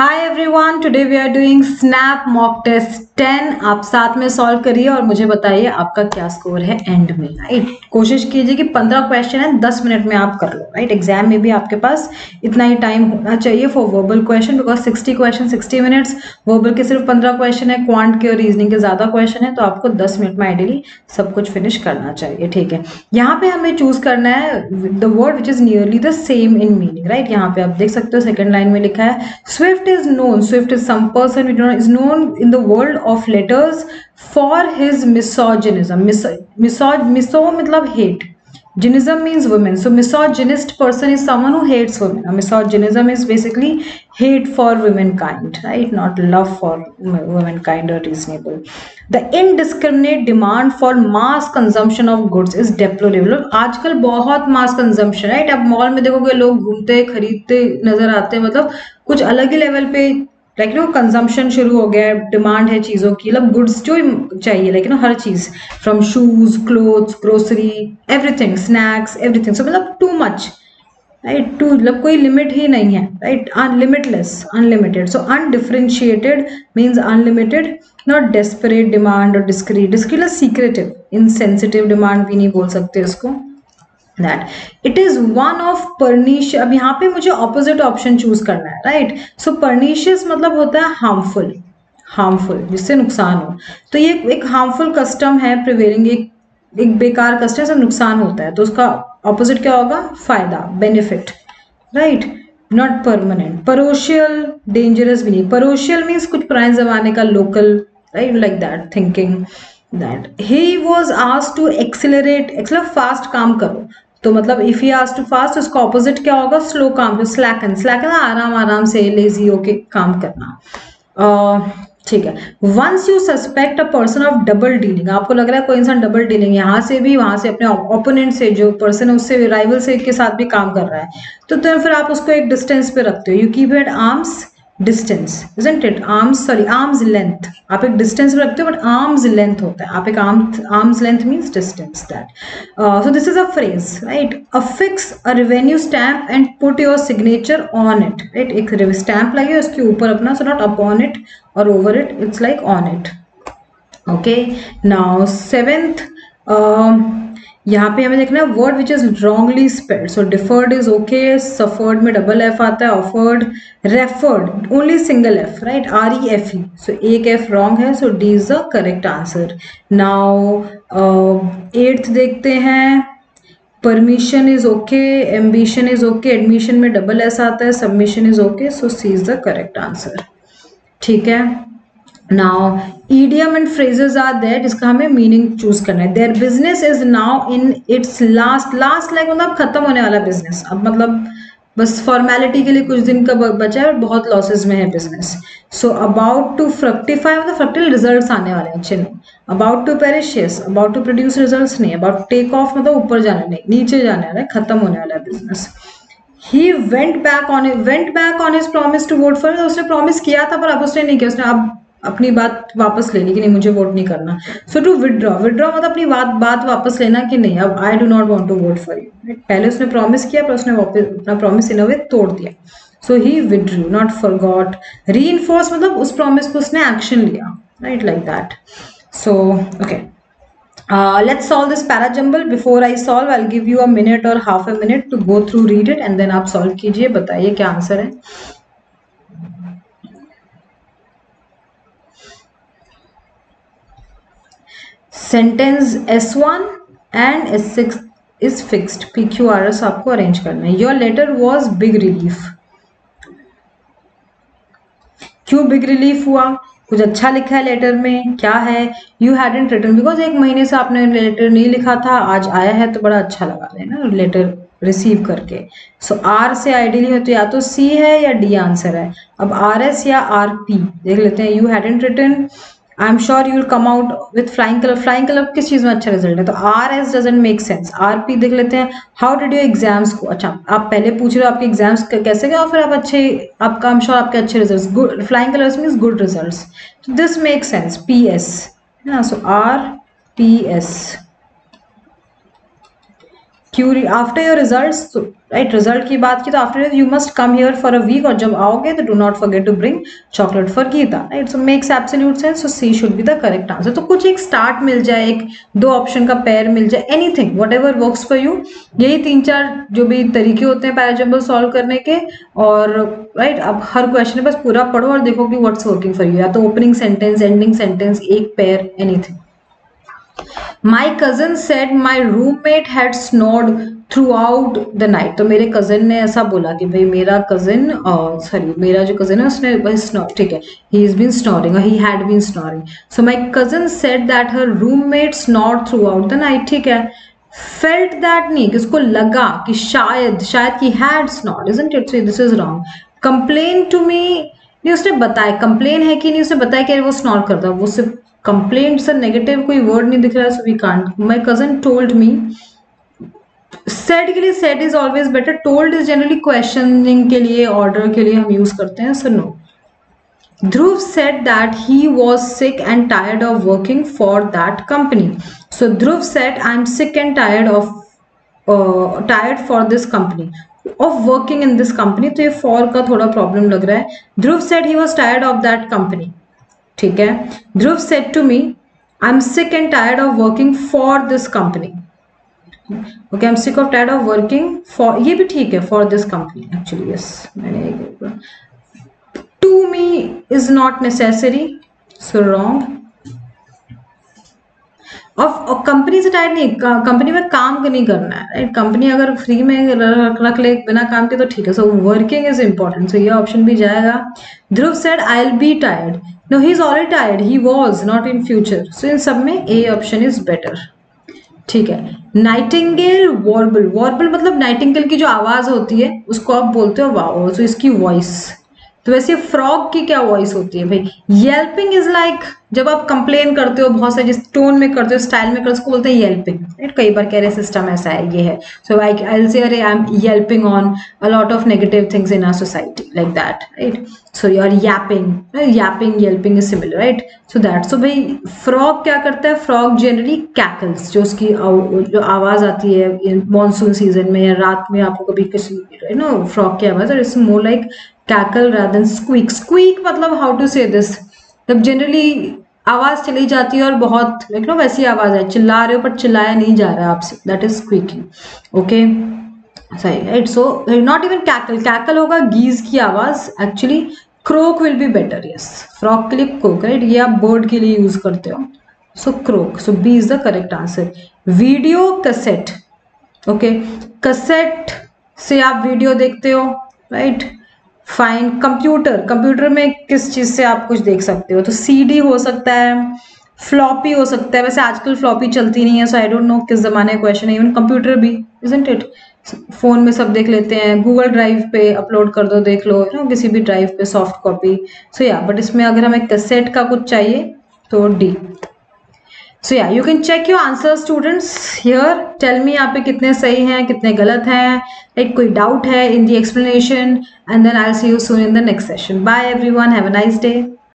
Hi everyone today we are doing snap mock test 10 आप साथ में सॉल्व करिए और मुझे बताइए आपका क्या स्कोर है एंड में राइट कोशिश कीजिए कि 15 क्वेश्चन है 10 मिनट में आप कर लो राइट एग्ज़ाम में भी आपके पास इतना ही टाइम होना चाहिए for verbal question because 60 question 60 minutes verbal के सिर्फ़ 15 क्वेश्चन है क्वांट के और रीजनिंग के ज़्यादा क्वेश्चन है तो आपको दस मिनट में आइडियली सब कुछ फिनिश करना चाहिए ठीक है? यहाँ पे हमें चूज़ करना है the word which is nearly the same in meaning right यहाँ पे आप देख सकते हो सेकंड लाइन में लिखा है Swift Swift is known, Swift is some person we don't know, is known in for his misogynism misog miso मतलब hate gynism means women so misogynist person is someone hates women misogynism is basically hate for women kind right not love for women kind और reasonable the indiscriminate demand for mass consumption of goods is deplorable आजकल बहुत mass consumption right अब mall में देखोगे लोग घूमते, खरीदते, नज़र आते हैं मतलब कुछ अलग ही लेवल पे लाइक नो कंजम्पशन शुरू हो गया डिमांड है चीज़ों की मतलब गुड्स जो चाहिए लाइक नो हर चीज़ from shoes clothes grocery everything snacks everything so मतलब टू मच राइट टू मतलब कोई लिमिट ही नहीं है right unlimitless unlimited so undifferentiated means unlimited not desperate demand और discrete discrete secretive insensitive demand भी नहीं बोल सकते उसको that it is one of pernicious अब यहाँ पे मुझे ऑपोजिट ऑप्शन चूज़ करना है राइट सो परनीशियस मतलब होता है हार्मफुल हार्मफुल जिससे नुकसान हो। तो ये एक हार्मफुल कस्टम है प्रिवेलिंग एक एक बेकार कस्टम से नुकसान होता है। तो उसका ऑपोजिट क्या होगा? फ़ायदा benefit right not permanent parochial dangerous भी नहीं। परोशियल मीन्स कुछ पुराने जमाने का local right like that thinking that he was asked to accelerate acceler fast काम करो। तो मतलब इफ़ ही आज टू फास्ट उसका ऑपोजिट क्या होगा? स्लो काम स्लैकन स्लैकन आराम आराम से लेजी होके काम करना। ठीक है। Once you suspect a person of double dealing आपको लग रहा है कोई इंसान डबल डीलिंग यहाँ से भी वहाँ से अपने ओपोनेंट से जो पर्सन है उससे राइवल से के साथ भी काम कर रहा है। तो, तो फिर आप उसको एक डिस्टेंस पे रखते हो। You keep at arms distance isn't it arms sorry arms length आप एक डिस्टेंस रखते हो बट आर्म्स लेंथ होता है। आप एक arm arms length means distance that so this is a phrase right affix a revenue stamp and put your signature on it right एक stamp लगे उसके ऊपर अपना सो नॉट अपॉन इट और over it it's like on it okay now seventh यहाँ पे हमें देखना है word which is wrongly spelled so differed is okay suffered में डबल एफ़ आता है offered referred only single F right R E F E so एक F wrong है so D is the correct answer now eighth देखते हैं. Permission is okay ambition is okay admission में double S आता है submission is okay so C is the correct answer ठीक है? Now idiom and phrases are there जिसका हमें meaning choose करना है। Their business is now in its last last like मतलब खत्म होने वाला बिज़नेस अब मतलब बस फॉर्मेलिटी के लिए कुछ दिन का बचा है और बहुत लॉसेस में है business so about to fructify मतलब फ्रक्टिल रिजल्ट्स आने वाले हैं, अच्छे about to perishious about to produce results नहीं अबाउट टेक ऑफ़ मतलब ऊपर जाना नहीं, नीचे जाने वाला है, खत्म होने वाला है business he went back on went back on his promise to vote for उसने प्रॉमिस किया था पर अब उसने नहीं किया। उसने अब अपनी बात वापस लेनी कि नहीं मुझे वोट नहीं करना। सो टू विदड्रॉ विदड्रॉ मतलब अपनी बात बात वापस लेना कि नहीं? अब I do not want to vote for you पहले उसने प्रॉमिस किया पर उसने वापस अपना प्रॉमिस इन वे तोड़ दिया। So he withdrew not forgot री मतलब उस प्रॉमिस को उसने एक्शन लिया। Right like that so okay let's solve this parajumble before I solve I give you a minute और half a minute to go through read it and then आप solve कीजिए, बताइए क्या आंसर है। Sentence S one and S six is fixed P Q R S आपको arrange करना है। Your letter was big relief क्यों बिग रिलीफ हुआ? कुछ अच्छा लिखा है लेटर में? क्या है? You had hadn't return because एक महीने से आपने लेटर नहीं लिखा था आज आया है तो बड़ा अच्छा लगा है ना लेटर रिसीव करके। सो so, आर से आइडियली हो तो या तो सी है या डी आंसर है। अब आर एस या आर पी देख लेते हैं। You had hadn't return I am sure you will come out with flying colour flying colour किस चीज़ में अच्छा रिज़ल्ट है? तो R S doesn't make sense R P देख लेते हैं. हाउ डिड यू एग्ज़ाम्स को अच्छा आप पहले पूछ रहे हो आपके एग्ज़ाम्स कैसे गए और फिर आप अच्छे, आपका आई एम श्योर आपके अच्छे result good flying colours means good result this make sense P S है ना? So R P S query after your result right result की बात की तो after you must come here for a week और जब आओगे तो do not forget to bring chocolate for Geeta right so makes absolute sense so C should be the correct answer तो कुछ एक स्टार्ट मिल जाए एक दो ऑप्शन का पेयर मिल जाए anything whatever works for you यही तीन चार जो भी तरीके होते हैं पैराजम्बल सॉल्व करने के और राइट right, अब हर क्वेश्चन बस पूरा पढ़ो और देखो कि व्हाट्स वर्किंग फॉर यू या तो ओपनिंग सेंटेंस एंडिंग सेंटेंस एक pair anything cousin said my roommate had snored throughout the night तो मेरे कज़न ने ऐसा बोला कि भाई मेरा कज़न सॉरी मेरा जो कज़न है उसने भाई स्नो ठीक है he is been snoring he had been snoring so my cousin said that her roommate snort throughout the night ठीक है. फेल्ट दैट नहीं, कि उसको लगा कि शायद शायद कि had snort isn't it this is wrong complain to me नहीं, उसने बताया कंप्लेन है कि नहीं, उसने बताया कि वो स्नॉट करता वो सिर्फ़ कंप्लेंट से नेगेटिव कोई वर्ड नहीं दिख रहा so we can't my cousin told me said के लिए said is always better told is generally questioning के लिए ऑर्डर के लिए हम यूज़ करते हैं so no Dhruv said that he was sick and tired of working for that company so Dhruv said I am sick and tired of tired for this company of working in this company तो ये for का थोड़ा problem लग रहा है। Dhruv said he was tired of that company ठीक है? Dhruv said to me I am sick and tired of working for this company okay I am sick of tired of working for ये भी ठीक है for this company actually yes मैंने to me is not necessary so wrong और company से tight नहीं company में काम नहीं करना है राइट कंपनी अगर फ्री में रख ले, बिना काम के तो ठीक है so working is important so ये ऑप्शन भी जाएगा। Dhruv said I'll be tired no he is already tired he was not in future so in सब में ए ऑप्शन इज़ बेटर ठीक है। नाइटिंगेल वॉर्बल वॉर्बल मतलब नाइटिंगेल की जो आवाज़ होती है, उसको आप बोलते हो वाओ। सो इसकी वॉइस तो वैसे फ्रॉग की क्या वॉइस होती है भाई? येल्पिंग इज़ लाइक जब आप कंप्लेन करते हो, बहुत सारे जिस टोन में करते हो स्टाइल में करते उसको बोलते हैं येल्पिंग राइट कई बार कह रहे सिस्टम ऐसा है, ये है. सो आई आई से अरे I am yelping on a lot of negative things in our society like that right so you are yapping yapping yelping is similar right so that so भाई frog क्या करता है? Frog generally कैकल्स जो उसकी जो आवाज़ आती है मानसून सीज़न में या रात में आपको कभी किसी नो फ्रॉग की आवाज़, और it's more like cackle than squeak. Squeak मतलब how to say this? जब जनरली आवाज़ चली जाती है और बहुत देख लो वैसी आवाज़ है। चिल्ला रहे हो पर चिल्लाया नहीं जा रहा आपसे। दैट इज़ स्क्वीकिंग ओके सही right so not even cackle cackle होगा गीज की आवाज़ actually croak will be better yes frog के लिए क्रोक राइट ये आप बर्ड के लिए यूज़ करते हो। So croak so B is the correct answer video cassette okay cassette से आप वीडियो देखते हो right right? Fine computer computer में किस चीज़ से आप कुछ देख सकते हो? तो सीडी हो सकता है फ्लॉपी हो सकता है। वैसे आजकल फ्लॉपी चलती नहीं है सो आई डोंट नो किस जमाने का क्वेश्चन है। इवन कंप्यूटर भी इजंट इट फ़ोन में सब देख लेते हैं। गूगल ड्राइव पे अपलोड कर दो, देख लो। ना किसी भी ड्राइव पे सॉफ्ट कॉपी सो या बट इसमें अगर हमें कैसेट का कुछ चाहिए तो डी सो या you can check your answer students here tell me यहाँ पे कितने सही हैं, कितने गलत हैं लाइक कोई डाउट है in the explanation and then I see you soon in the next session bye everyone have a nice day